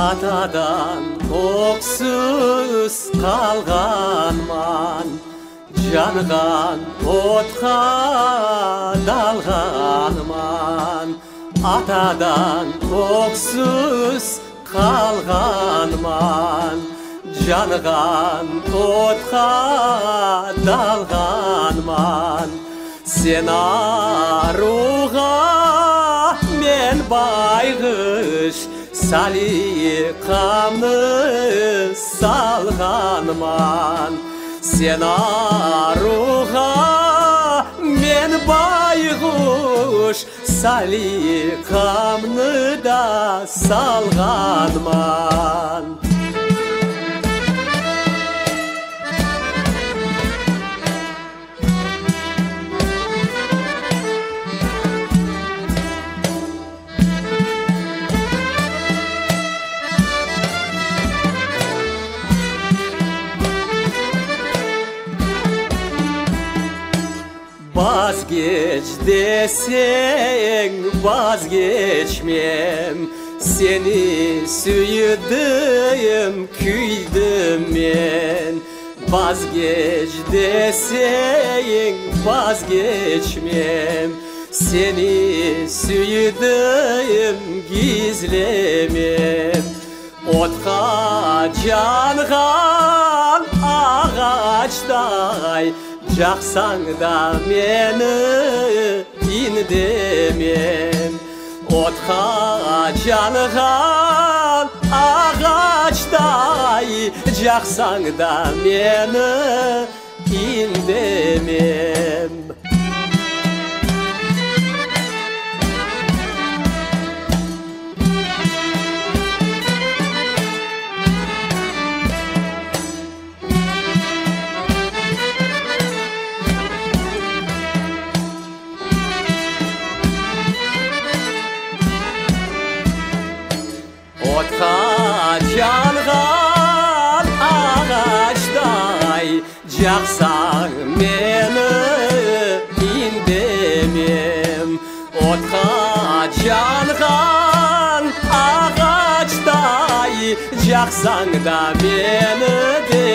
атадан оқсыз қалғанман жанған отқа далғанман атадан оқсыз қалғанман жанған отқа далғанман сен аруға мен байғыш салиқамны салғанман. Сен аруға мен байғұш салиқамны да салғанман. vazgeç desen vazgeçmem. Seni süyüdüm küydüm ben. Vazgeç desen vazgeçmem. Seni süyüdüm gizlemem. Otka canhan ağaçtay. Жақсаң да мені индемем отқа жанған ағачтай жақсаң да мені индемем отқа жанған ағаштай жақсаң мені индемем отқа жанған ағаштай жақсаң да мені де